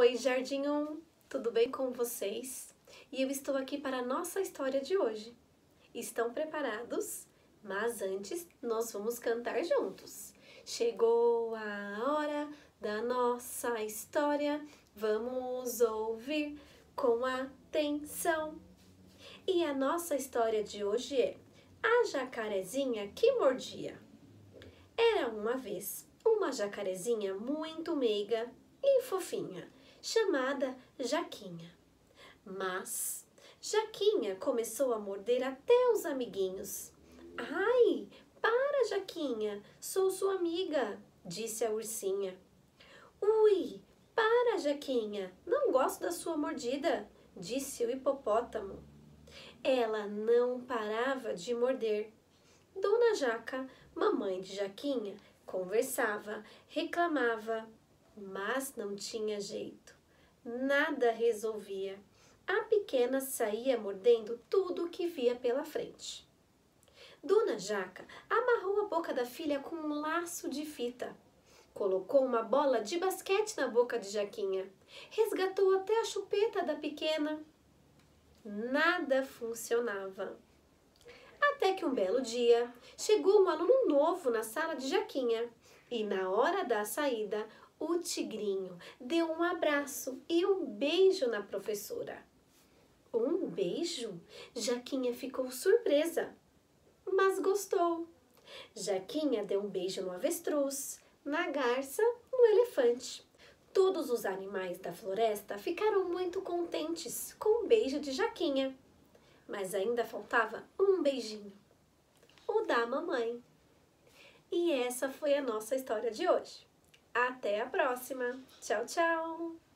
Oi, Jardim 1, tudo bem com vocês? E eu estou aqui para a nossa história de hoje. Estão preparados? Mas antes, nós vamos cantar juntos. Chegou a hora da nossa história, vamos ouvir com atenção. E a nossa história de hoje é A Jacarezinha que Mordia. Era uma vez uma jacarezinha muito meiga e fofinha, chamada Jaquinha. Mas Jaquinha começou a morder até os amiguinhos. Ai, para, Jaquinha, sou sua amiga, disse a ursinha. Ui, para, Jaquinha, não gosto da sua mordida, disse o hipopótamo. Ela não parava de morder. Dona Jaca, mamãe de Jaquinha, conversava, reclamava, mas não tinha jeito. Nada resolvia. A pequena saía mordendo tudo que via pela frente. Dona Jaca amarrou a boca da filha com um laço de fita. Colocou uma bola de basquete na boca de Jaquinha. Resgatou até a chupeta da pequena. Nada funcionava. Até que um belo dia chegou um aluno novo na sala de Jaquinha e, na hora da saída, o tigrinho deu um abraço e um beijo na professora. Um beijo? Jaquinha ficou surpresa, mas gostou. Jaquinha deu um beijo no avestruz, na garça, no elefante. Todos os animais da floresta ficaram muito contentes com o beijo de Jaquinha. Mas ainda faltava um beijinho o da mamãe. E essa foi a nossa história de hoje. Até a próxima. Tchau, tchau!